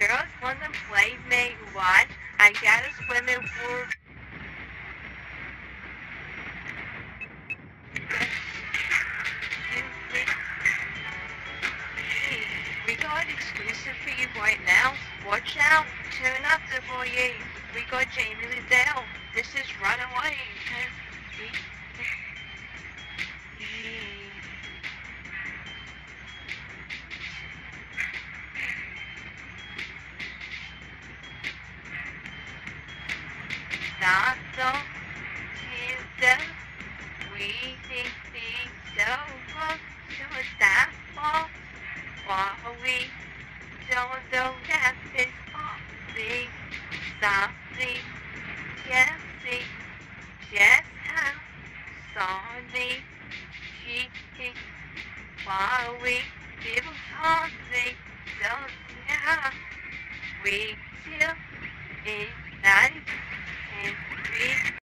girls wanna play me what? I got a swimming pool. We got exclusive for you right now. Watch out, turn up the foyer. We got Jamie Lidell. This is Runaway. Not so tender. We think things over to a stop while we don't know that it's something, something, yes, see, how sorry is while we give something, don't yeah, we still in